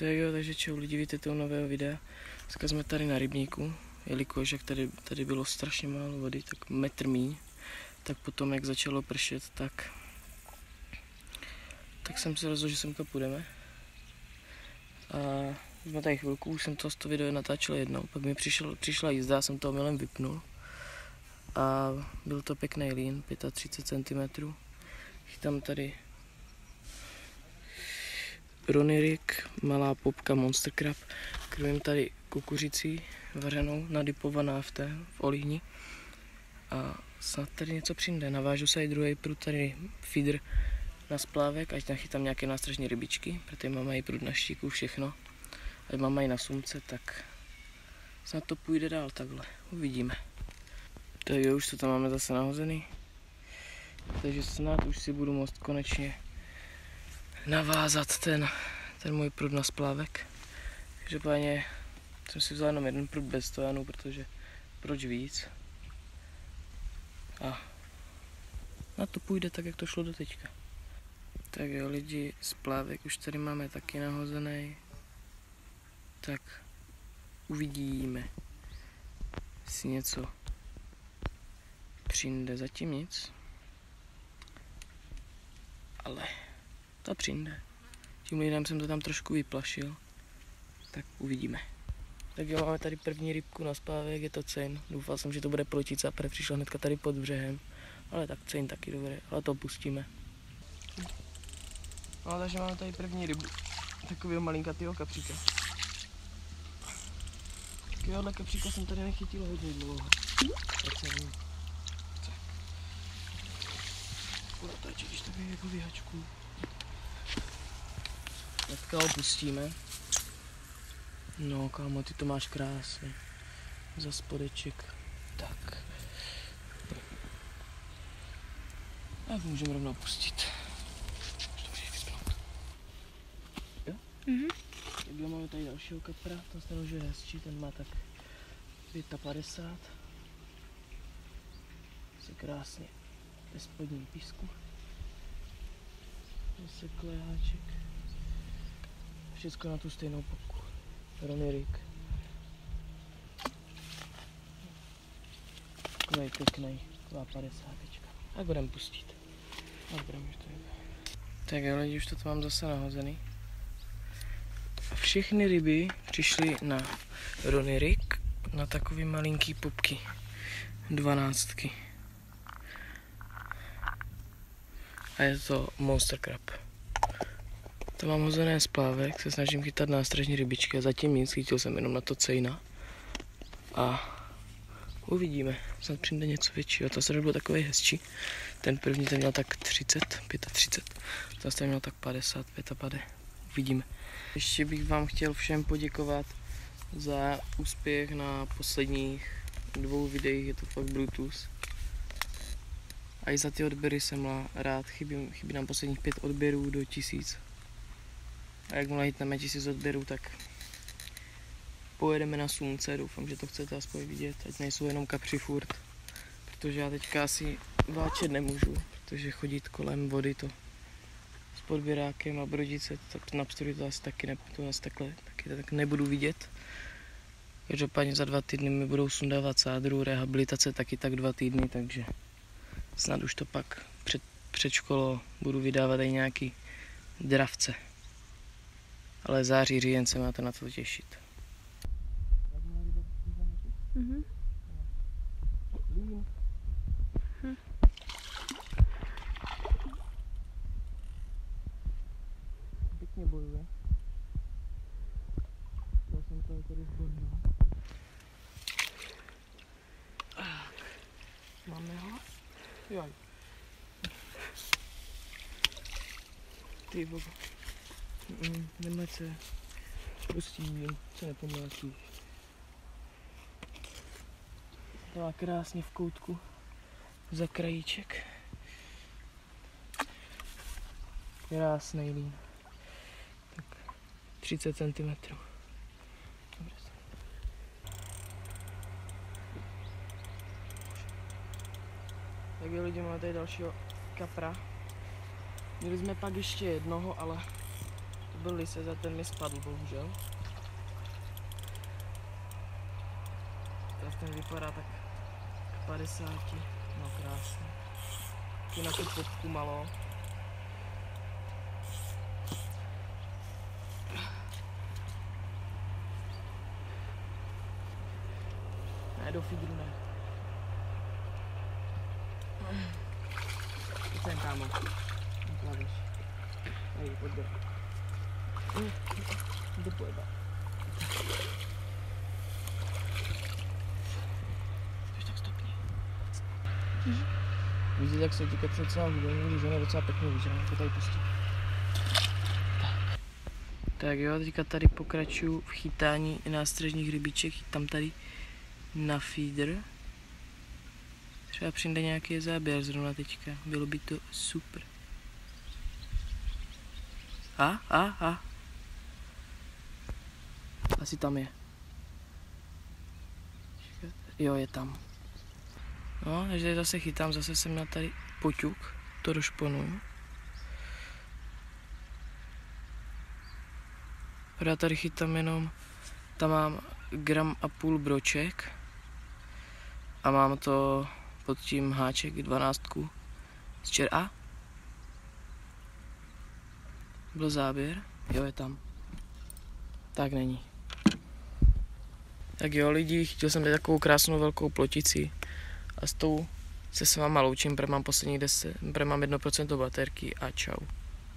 Tak jo, takže čau lidi, vítejte u nového videa. Dneska jsme tady na rybníku, jelikož jak tady, tady bylo strašně málo vody, tak metr míň. Tak potom, jak začalo pršet, tak, tak jsem si rozhodl, že semka půjdeme. A jsme tady chvilku, už jsem to toho video natáčel jednou, pak mi přišel, přišla jízda, jsem to omylem vypnul. A byl to pěkný lín, 35 cm. Chytám tady Ronirik, malá popka Monster Crab. Krmím tady kukuřicí vařenou, nadypovaná v té, v olíni. A snad tady něco přijde. Navážu se i druhý prut tady feeder na splávek, ať nachytám nějaké nástražní rybičky, protože mám i prut na štíku, všechno. Ať mám i na sumce, tak snad to půjde dál takhle. Uvidíme. Tak jo, už to tam máme zase nahozený. Takže snad už si budu moct konečně navázat ten, ten můj prut na splávek. Každopádně jsem si vzal jenom jeden prut bez stojanu, protože proč víc. A na to půjde tak, jak to šlo do teďka. Tak jo lidi, splávek už tady máme taky nahozený. Tak uvidíme, si něco přijde zatím nic. Ale to přijde. Tím lidem jsem to tam trošku vyplašil. Tak uvidíme. Tak jo, máme tady první rybku na spávek, je to cen. Doufal jsem, že to bude pločica, protože přišla hnedka tady pod břehem. Ale tak cen taky dobré, ale to pustíme. No takže máme tady první rybu. Takového malinkatýho kapříka. Takovéhohle kapříka jsem tady nechytil hodně dlouho. Tak jsem Kurtač, když tak jako vyhačku. Teďka ho pustíme. No, kámo, ty to máš krásně. Za spodeček. Tak. Tak můžeme rovnou pustit. To? Mhm. Takhle máme tady dalšího kapra, ten ten už je hezčí, ten má tak 55. Se krásně ve spodním písku. Zase kleháček. Všechno na tu stejnou popku. Ronirik. Takový pěkný, taková 50. Tak budem pustit. Tak budem už to je. Tak jo, lidi, už to mám zase nahozený. A všechny ryby přišly na Ronirik, na takový malinký popky. Dvanáctky. A je to Monster Crab. To mám hozené z plávek, se snažím chytat nástražní rybičky a zatím nic, chytil jsem jenom na to cejna. A uvidíme, snad přijde něco většího. To se byl takový hezčí. Ten první ten měl tak 30, 35, zase měl tak 50, 55. Uvidíme. Ještě bych vám chtěl všem poděkovat za úspěch na posledních dvou videích, je to fakt Bluetooth. A i za ty odběry jsem rád, chybí, chybí nám posledních pět odběrů do tisíc. A jakmile hitneme tisíc odběrů, tak pojedeme na slunce, doufám, že to chcete aspoň vidět, ať nejsou jenom kapři furt. Protože já teďka asi váčet nemůžu, protože chodit kolem vody to s podběrákem a brodit se, tak na pstory to asi taky, ne, to asi takhle, taky tak nebudu vidět. Každopádně za dva týdny mi budou sundávat sádru, rehabilitace taky tak dva týdny, takže snad už to pak před, před školou budu vydávat i nějaký dravce. Ale září, říjen se máte na to těšit. Mhm. Pěkně bojuje. Já jsem to tady zbornil. Máme ho? Joj. Ty. Mm, Jdeme se pustím, se nepomlátí. Byla krásně v koutku za krajíček. Krásný lín. Tak 30 cm. Tak jo lidi, máme tady dalšího kapra. Měli jsme pak ještě jednoho, ale byl se za ten mi spadl, bohužel. Teraz ten vypadá tak k 50, no krásně. Tu na tu fotku malo. Ne, do figru ne. Sem, kámo. Kladeš. Hej, pojď do. Už tak stopni. Vidíte, jak se díky docela hudební, že je docela víš, že to tady pustí. Tak jo, teďka tady pokračuju v chytání nástřežních rybiček, chytám tady na feeder. Třeba přijde nějaký záběr zrovna teďka, bylo by to super. A, a, a. Asi tam je. Jo, je tam. No, takže zase chytám, zase jsem měl tady poťuk, to došponuju. Já tady chytám jenom, tam mám gram a půl broček a mám to pod tím háček 12 z čer A. Byl záběr? Jo, je tam. Tak není. Tak jo lidi, chtěl jsem tady takovou krásnou velkou plotici a s tou se s váma loučím, protože mám poslední 10, protože mám 1% baterky a čau.